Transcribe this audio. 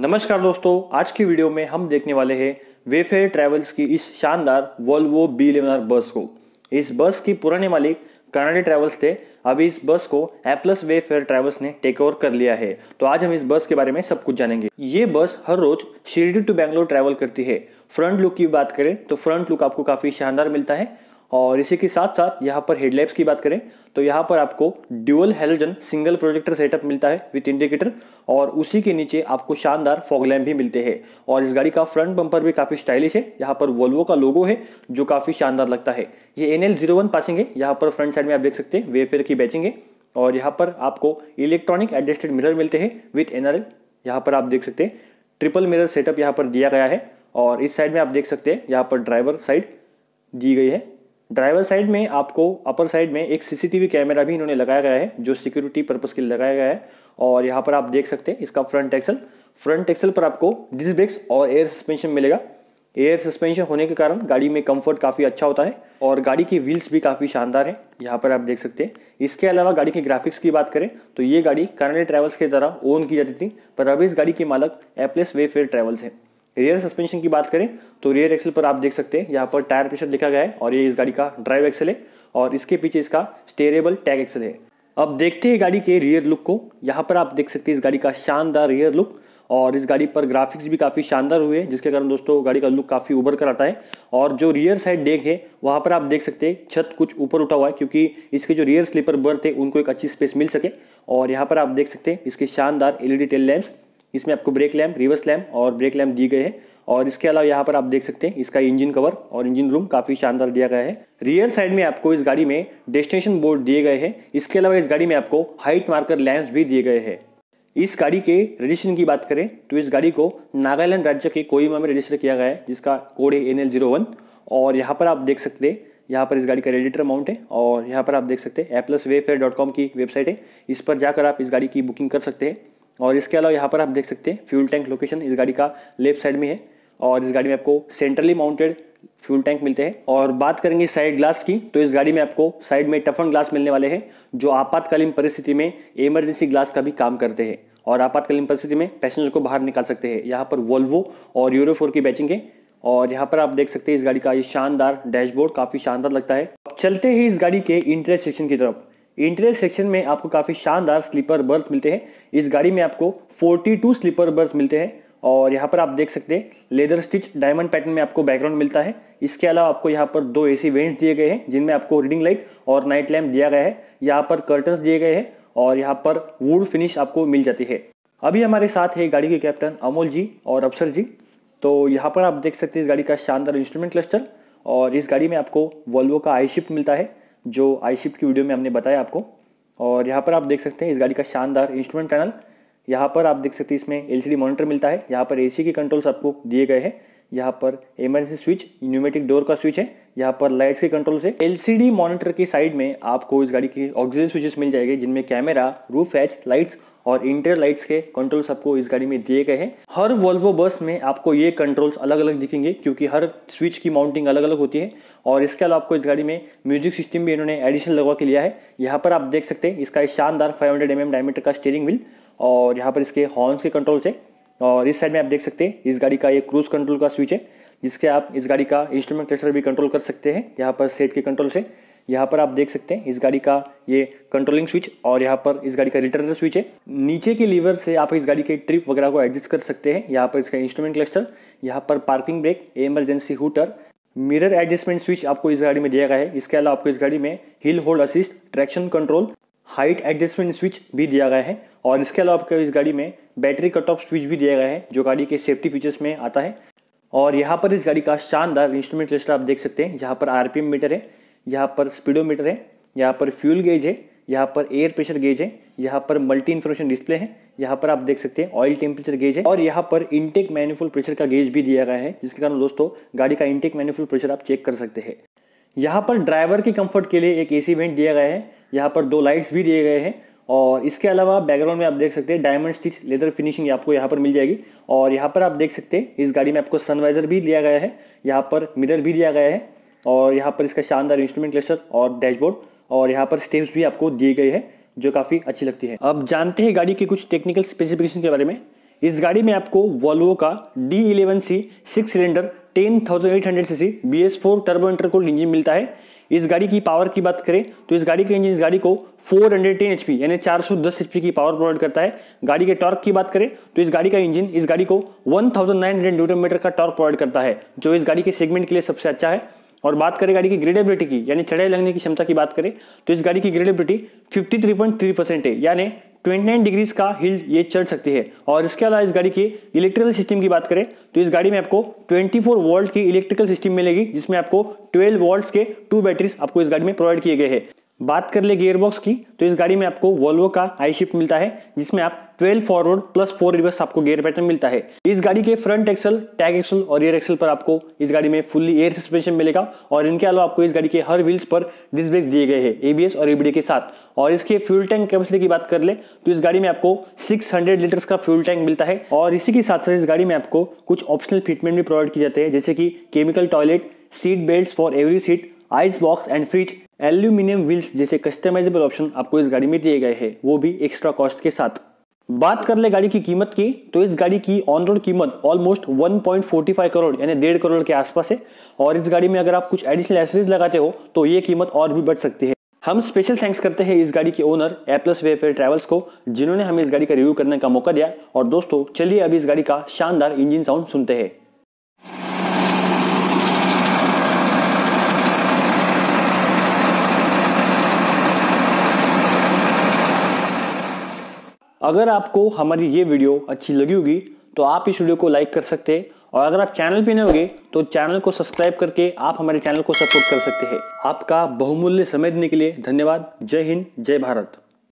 नमस्कार दोस्तों, आज की वीडियो में हम देखने वाले हैं वेफेयर ट्रैवल्स की इस शानदार वोल्वो बी इलेवन बस को। इस बस की पुराने मालिक कनाडा ट्रैवल्स थे। अभी इस बस को एप्लस वेफेयर ट्रैवल्स ने टेक ओवर कर लिया है। तो आज हम इस बस के बारे में सब कुछ जानेंगे। ये बस हर रोज शिरडी टू बैंगलोर ट्रैवल करती है। फ्रंट लुक की बात करें तो फ्रंट लुक आपको काफ़ी शानदार मिलता है। और इसी के साथ साथ यहाँ पर हेडलाइट्स की बात करें तो यहाँ पर आपको dual halogen single projector setup मिलता है विथ इंडिकेटर और उसी के नीचे आपको शानदार फॉग लैम्प भी मिलते हैं। और इस गाड़ी का फ्रंट बम्पर भी काफ़ी स्टाइलिश है। यहाँ पर वोल्वो का लोगो है, जो काफ़ी शानदार लगता है। ये N L zero one passing है। यहाँ पर फ्रंट साइड में आप देख सकते हैं वेफेयर की बैचिंग है। और यहाँ पर आपको इलेक्ट्रॉनिक एडजस्टेड मिरर मिलते हैं विथ एन आर एल यहाँ पर आप देख सकते हैं ट्रिपल मिरर सेटअप यहाँ पर दिया गया है। और इस साइड में आप देख सकते हैं, यहाँ पर ड्राइवर साइड दी गई है। ड्राइवर साइड में आपको अपर साइड में एक सीसीटीवी कैमरा भी इन्होंने लगाया गया है, जो सिक्योरिटी पर्पज़ के लिए लगाया गया है। और यहाँ पर आप देख सकते हैं, इसका फ्रंट एक्सल। फ्रंट एक्सल पर आपको डिस्क ब्रेक्स और एयर सस्पेंशन मिलेगा। एयर सस्पेंशन होने के कारण गाड़ी में कंफर्ट काफ़ी अच्छा होता है और गाड़ी की व्हील्स भी काफ़ी शानदार है। यहाँ पर आप देख सकते हैं। इसके अलावा गाड़ी के ग्राफिक्स की बात करें तो ये गाड़ी कनाडा ट्रैवल्स के द्वारा ओन की जाती थी, पर अभी इस गाड़ी के मालक एप्लेस वेफेयर ट्रैवल्स है। रियर सस्पेंशन की बात करें तो रियर एक्सल पर आप देख सकते हैं, यहाँ पर टायर प्रेशर दिखा गया है और ये इस गाड़ी का ड्राइव एक्सल है और इसके पीछे इसका स्टेरेबल टैग एक्सल है। अब देखते हैं गाड़ी के रियर लुक को। यहाँ पर आप देख सकते हैं इस गाड़ी का शानदार रियर लुक और इस गाड़ी पर ग्राफिक्स भी काफ़ी शानदार हुए हैं, जिसके कारण दोस्तों गाड़ी का लुक काफ़ी उभर कर आता है। और जो रियर साइड डेक है, वहाँ पर आप देख सकते हैं छत कुछ ऊपर उठा हुआ है, क्योंकि इसके जो रियर स्लीपर बर्थ है, उनको एक अच्छी स्पेस मिल सके। और यहाँ पर आप देख सकते हैं इसके शानदार एलईडी टेल लैम्प्स इसमें आपको ब्रेक लैम्प रिवर्स लैम्प और ब्रेक लैम्प दिए गए हैं। और इसके अलावा यहाँ पर आप देख सकते हैं, इसका इंजन कवर और इंजन रूम काफ़ी शानदार दिया गया है। रियर साइड में आपको इस गाड़ी में डेस्टिनेशन बोर्ड दिए गए हैं। इसके अलावा इस गाड़ी में आपको हाइट मार्कर लैंप्स भी दिए गए हैं। इस गाड़ी के रजिस्ट्रेशन की बात करें तो इस गाड़ी को नागालैंड राज्य के कोहिमा में रजिस्टर किया गया है, जिसका कोड है एन एल ज़ीरो वन और यहाँ पर आप देख सकते हैं, यहाँ पर इस गाड़ी का रेडिटर अमाउंट है और यहाँ पर आप देख सकते हैं एप्लस डॉट कॉम की वेबसाइट है। इस पर जाकर आप इस गाड़ी की बुकिंग कर सकते हैं। और इसके अलावा यहाँ पर आप देख सकते हैं फ्यूल टैंक लोकेशन इस गाड़ी का लेफ़्ट साइड में है और इस गाड़ी में आपको सेंट्रली माउंटेड फ्यूल टैंक मिलते हैं। और बात करेंगे साइड ग्लास की तो इस गाड़ी में आपको साइड में टफन ग्लास मिलने वाले हैं, जो आपातकालीन परिस्थिति में इमरजेंसी ग्लास का भी काम करते हैं। और आपातकालीन परिस्थिति में पैसेंजर को बाहर निकाल सकते हैं। यहाँ पर वोल्वो और यूरोफोर की बैचिंग है। और यहाँ पर आप देख सकते हैं इस गाड़ी का ये शानदार डैशबोर्ड काफ़ी शानदार लगता है। चलते ही इस गाड़ी के इंटरेस्ट सेक्शन की तरफ़। इंटीरियर सेक्शन में आपको काफ़ी शानदार स्लीपर बर्थ मिलते हैं। इस गाड़ी में आपको 42 स्लीपर बर्थ मिलते हैं और यहाँ पर आप देख सकते हैं लेदर स्टिच डायमंड पैटर्न में आपको बैकग्राउंड मिलता है। इसके अलावा आपको यहाँ पर दो एसी वेंट्स दिए गए हैं, जिनमें आपको रीडिंग लाइट और नाइट लैम्प दिया गया है। यहाँ पर कर्टन्स दिए गए हैं और यहाँ पर वुड फिनिश आपको मिल जाती है। अभी हमारे साथ है गाड़ी के कैप्टन अमोल जी और अफसर जी। तो यहाँ पर आप देख सकते हैं इस गाड़ी का शानदार इंस्ट्रूमेंट क्लस्टर और इस गाड़ी में आपको वॉल्वो का आई शिफ्ट मिलता है। जो आई शिफ्ट की वीडियो में हमने बताया आपको। और यहाँ पर आप देख सकते हैं इस गाड़ी का शानदार इंस्ट्रूमेंट पैनल यहाँ पर आप देख सकते हैं इसमें एलसीडी मॉनिटर मिलता है। यहाँ पर एसी के कंट्रोल्स आपको दिए गए हैं। यहाँ पर एमरजेंसी स्विच न्यूमेटिक डोर का स्विच है। यहाँ पर लाइट्स के कंट्रोल से एलसीडी मॉनिटर के साइड में आपको इस गाड़ी के ऑक्सीजन स्विचेस मिल जाएँगे, जिनमें कैमरा रूफ एच लाइट्स और इंटर लाइट्स के कंट्रोल्स आपको इस गाड़ी में दिए गए हैं। हर वोल्वो बस में आपको ये कंट्रोल्स अलग अलग दिखेंगे, क्योंकि हर स्विच की माउंटिंग अलग अलग होती है। और इसके अलावा आपको इस गाड़ी में म्यूज़िक सिस्टम भी इन्होंने एडिशनल लगवा के लिया है। यहाँ पर आप देख सकते हैं, इसका शानदार फाइव हंड्रेड एम डायमीटर का स्टेयरिंग व्हील और यहाँ पर इसके हॉर्न्स के कंट्रोल्स है। और इस साइड में आप देख सकते हैं, इस गाड़ी का ये क्रूज कंट्रोल का स्विच है, जिसके आप इस गाड़ी का इंस्ट्रूमेंट क्लस्टर भी कंट्रोल कर सकते हैं। यहाँ पर सेट के कंट्रोल से यहाँ पर आप देख सकते हैं, इस गाड़ी का ये कंट्रोलिंग स्विच और यहाँ पर इस गाड़ी का रिटर्नर स्विच है। नीचे के लीवर से आप इस गाड़ी के ट्रिप वगैरह को एडजस्ट कर सकते हैं। यहाँ पर इसका इंस्ट्रूमेंट क्लस्टर यहाँ पर parking brake emergency hooter mirror adjustment switch आपको इस गाड़ी में दिया गया है। इसके अलावा आपको इस गाड़ी में hill hold assist traction control height adjustment switch भी दिया गया है। और इसके अलावा आपको इस गाड़ी में बैटरी कट ऑफ़ स्विच भी दिया गया है, जो गाड़ी के सेफ्टी फीचर्स में आता है। और यहाँ पर इस गाड़ी का शानदार इंस्ट्रूमेंट क्लस्टर आप देख सकते हैं। यहाँ पर आरपीएम मीटर है। यहाँ पर स्पीडोमीटर है यहाँ पर फ्यूल गेज है यहाँ पर एयर प्रेशर गेज है यहाँ पर मल्टी इन्फॉर्मेशन डिस्प्ले है यहाँ पर आप देख सकते हैं ऑयल टेम्परेचर गेज है और यहाँ पर इंटेक मैन्युफुल प्रेशर का गेज भी दिया गया है जिसके कारण दोस्तों गाड़ी का इंटेक मैन्युफुल प्रेशर आप चेक कर सकते हैं यहाँ पर ड्राइवर के कंफर्ट के लिए एक एसी वेंट दिया गया है यहाँ पर दो लाइट्स भी दिए गए हैं और इसके अलावा बैकग्राउंड में आप देख सकते हैं डायमंड स्टिच लेदर फिनिशिंग आपको यहाँ पर मिल जाएगी और यहाँ पर आप देख सकते हैं इस गाड़ी में आपको सनवाइजर भी लिया गया है यहाँ पर मिरर भी दिया गया है और यहाँ पर इसका शानदार इंस्ट्रूमेंट क्लस्टर और डैशबोर्ड और यहाँ पर स्टेप्स भी आपको दिए गए हैं, जो काफ़ी अच्छी लगती है। अब जानते हैं गाड़ी के कुछ टेक्निकल स्पेसिफिकेशन के बारे में। इस गाड़ी में आपको वॉल्वो का D eleven C six cylinder ten thousand eight hundred C C B S four turbo intercooled engine मिलता है। इस गाड़ी की पावर की बात करें तो इस गाड़ी का इंजन इस गाड़ी को 410 एचपी यानी 410 एचपी की पावर प्रोवाइड करता है। गाड़ी के टॉर्क की बात करें तो इस गाड़ी का इंजन इस गाड़ी को 1900 न्यूटन मीटर का टॉर्क प्रोवाइड करता है, जो इस गाड़ी के सेगमेंट के लिए सबसे अच्छा है। और बात करें गाड़ी की ग्रेडेबिलिटी की, यानी चढ़ाई लगने की क्षमता की बात करें तो इस गाड़ी की ग्रेडेबिलिटी 53.3 परसेंट है। यानी 29 डिग्रीज का हिल ये चढ़ सकती है। और इसके अलावा इस गाड़ी की इलेक्ट्रिकल सिस्टम की बात करें तो इस गाड़ी में आपको 24 वोल्ट की इलेक्ट्रिकल सिस्टम मिलेगी, जिसमें आपको 12 वोल्ट्स के टू बैटरीज आपको इस गाड़ी में प्रोवाइड किए गए हैं। बात कर ले गियरबॉक्स की तो इस गाड़ी में आपको वॉल्वो का आई शिफ्ट मिलता है, जिसमें आप 12 फॉरवर्ड प्लस 4 रिवर्स आपको गियर पैटर्न मिलता है। इस गाड़ी के फ्रंट एक्सल, टैग एक्सल और रियर एक्सल पर आपको इस गाड़ी में फुल्ली एयर सस्पेंशन मिलेगा और इनके अलावा आपको इस गाड़ी के हर व्हील्स पर डिस्क ब्रेक दिए गए हैं एबीएस और एबीडी के साथ। और इसके फ्यूल टैंक कैपेसिटी की बात कर ले तो इस गाड़ी में आपको 600 लीटर्स का फ्यूल टैंक मिलता है और इसी के साथ साथ इस गाड़ी में आपको कुछ ऑप्शनल फिटमेंट भी प्रोवाइड किए जाते हैं, जैसे कि chemical toilet seat belt for every seat ice box and fridge aluminium wheels जैसे कस्टमाइजेबल ऑप्शन आपको इस गाड़ी में दिए गए हैं, वो भी एक्स्ट्रा कॉस्ट के साथ। बात कर ले गाड़ी की कीमत की तो इस गाड़ी की ऑन रोड कीमत ऑलमोस्ट 1.45 करोड़ यानी डेढ़ करोड़ के आसपास है। और इस गाड़ी में अगर आप कुछ एडिशनल एसरीज लगाते हो तो ये कीमत और भी बढ़ सकती है। हम स्पेशल थैंक्स करते हैं इस गाड़ी के owner A plus plus Wayfare Travels को, जिन्होंने हमें इस गाड़ी का रिव्यू करने का मौका दिया। और दोस्तों, चलिए अभी इस गाड़ी का शानदार इंजन साउंड सुनते हैं। अगर आपको हमारी ये वीडियो अच्छी लगी होगी तो आप इस वीडियो को लाइक कर सकते हैं। और अगर आप चैनल पे नए होगे तो चैनल को सब्सक्राइब करके आप हमारे चैनल को सपोर्ट कर सकते हैं। आपका बहुमूल्य समय देने के लिए धन्यवाद। जय हिंद, जय भारत।